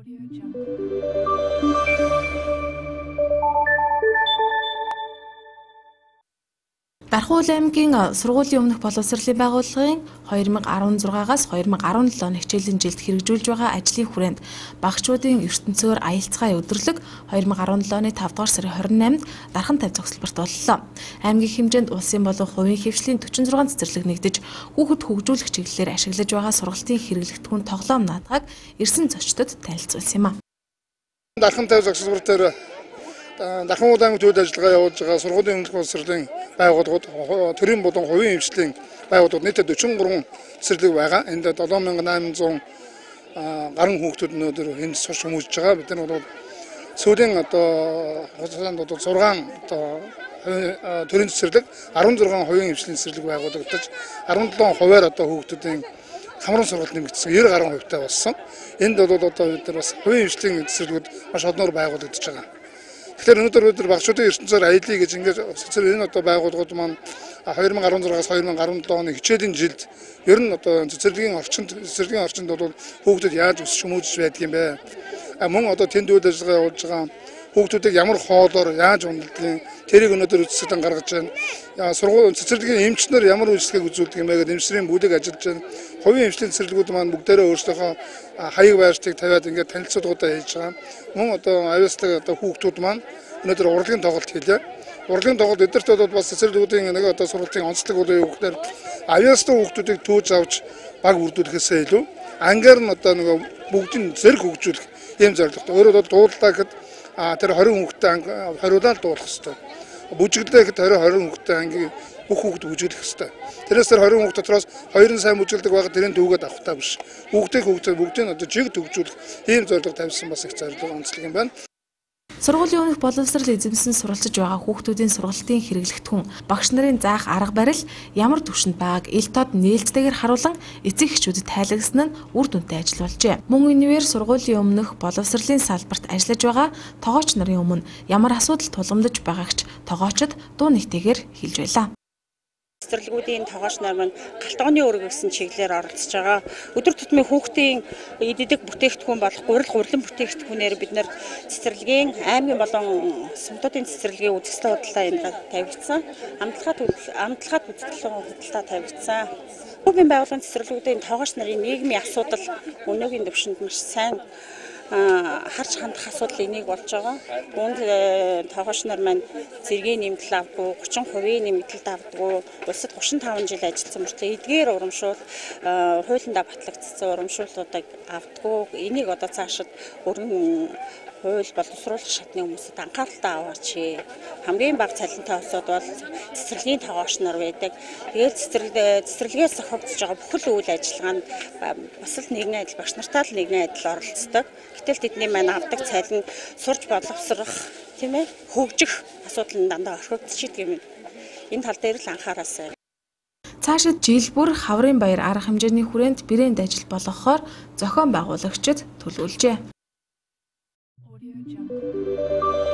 audio jungle. Дархуул аймгийн сургуулийн өмнөх боловсролын байгууллагын 2016-аас 2017 оны хичээлийн жилд хэрэгжүүлж байгаа ажлын хүрээнд багчуудын ертөнцөөр аялцгаая өдрлөг 2017 оны 5 дугаар сарын 28-нд дархан тавь зогсолборт боллоо. Аймгийн хэмжээнд улсын болон хувийн хөвшлийн 46 цэцэрлэг нэгдэж хүүхэд хөгжүүлэх чиглэлээр ашиглаж байгаа сургалтын хэрэглэгдэхүүн тоглоом наадгааг ирсэн зочдод танилцуулсан юм а. Дархан тавь зогсолборт дээр Дахин удаан төвд ажиллагаа явуулж байгаа сургуулийн өмнөх боловсролын байгууллагууд төрийн болон хувийн хвшлийн байгууллагууд нийтдээ 43 цэцэрлэг байгаа. Энд 7800 гаруй хүүхдүүд өнөөдөр энд сурч хүмүүжж байгаа. Бид нар бол сүүлийн одоо хугацаанд бол 6 одоо төрийн цэцэрлэг 16 хувийн хвшлийн цэцэрлэг байгуулагдаж 17 хувиар одоо хүүхдүүдийн хамрын сургалт нэмэгдсэн 90 гаруй хувьтай болсон. Энд бол одоо бид нар бас хувийн хвшлийн цэцэрлэгүүд маш олноор байгуулагдаж байгаа. Тэгэхээр өнөөдөр өдөр багшуудын ертөнцөөр аялье гэж ингээд цэцэр энэ одоо байгууллагууд маань 2016-аас 2017 оны хичээлийн жилд ер нь одоо цэцэрлэгийн орчинд цэцэрлэгийн орчинд бол хүүхдүүд яаж өсч хүмүүжж байдаг юм бэ? Мөн одоо тэнд үйл ажиллагаа явуулж байгаа хүүхдүүдийг ямар хоолоор яаж ундалдгийг тэрийг өнөөдөр үсгэлэн гаргаж байна. Сургууль цэцэрлэгийн эмчнэр ямар үйлчлэгийг үзүүлдэг юм бэ гэдэг эмчнэрийн бүлэг ажиллаж байна. Хувийн эмчлийн цэцэрлэгүүд маань бүгдээрээ өөрсдийнхөө хаяг байршиг тавиад ингээд танилцуулгуудаа хийж байгаа. Мөн одоо авиаслаг одоо хүүхдүүд маань өнөөдөр урлагийн тоглолт хийлээ. Урлагийн тоглолт эдгэрт бол бас цэцэрлэгүүдийн нэг одоо сургуулийн онцлог бол юу гэхээр авиаслаг хүүхдүүдийг түүж авч баг бүрдүүлэхээсээ илүү ангаар нь одоо нэг бүгдийн зэрэг хөгжүүлэх ийм зорилготой. Өөрөөр бол дуулаа гэхэд тэр 20 хүүхдтэй хориулаад дуулах хэрэгтэй. Бүжиглээ гэхэд 20 20 хүүхдтэй ангийн бүх хүүхд бүжиглэх хэрэгтэй. Тэрээс тэр 20 хүүхд дотроос хоёр нь сайн бүжиглдэг байгаа тэрийн дүүгээд авах таа биш. Хүүхдийн хүүхдээ бүгдийг нь одоо жиг төгжүүлэх ийм зорилго тавьсан бас их зорилго онцлог юм байна. Сургуулийн өмнөх боловсрал эзэмсэн суралцж байгаа хүүхдүүдийн сургалтын хэрэглэгдэхүүн багш нарын заах арга барил ямар түвшинд байгааг ил тод нээлттэйгээр харуулan эцэг эхчүүдэд тайлагсан нь үр дүнтэй ажил болжээ. Мөн энэвэр сургуулийн өмнөх боловсролын салбарт ажиллаж байгаа тоогооч нарын өмнө ямар асуудал тулгамдж байгаагч тоогоочд дуу нэгтэйгээр хэлж байлаа цэцэрлэгүүдийн тогооч нар маань галтгооны өрөг гэсэн чиглэлээр оролцож байгаа. Өдөр тутмын хүүхдийн эддэг бүтээгдэхүүн болох гурил гурлан бүтээгдэхүүнээр бид нар цэцэрлэгийн аймгийн болон сумтуудын цэцэрлэгийн үзэсгэлэн худалдаа энд тавигдсан. Амтлагат амтлагат үзэсгэлэн худалдаа тавигдсан. Хүүгийн байгууллагын цэцэрлэгүүдийн тогооч нарын нийгмийн асуудал өнөөгийн төвшөнд маш сайн харж хандах асуудал энийг болж байгаа. Үүнд э, тоогооч нар маань зэргийн нэмэлт авдгүй 30% нэмэлт авдгүй улсад 35 жил ажилласан мөртлөө эдгээр урамшуул э, хуулиндаа батлагдсан урамшууллуудыг авдгүй энийг одоо цаашид өргөн хууль боловсруулах шатны хүмүүсэд анхааралтай аваач. Хамгийн бага цалинтай улсууд бол цэцэрлэгийн тогооч нар байдаг. Тэгээд цэцэрлэг цэцэрлэгээс зохиогдож байгаа бүхэл үйл ажиллагаанд бас л нэгэн адил багш нартай л нэгэн адил оролцдог. Гэтэл тэдний маань авдаг цалин сурж боловсрох тийм ээ хөгжих асуудал нь дандаа орхигдчихийдг юм. Энэ тал дээр л анхаараасай. Цаашид жил бүр хаврын баяр арга хэмжээний хүрээнд брэнд ажил болгохоор зохион байгуулагчид төлөвлөжээ. audio jungle.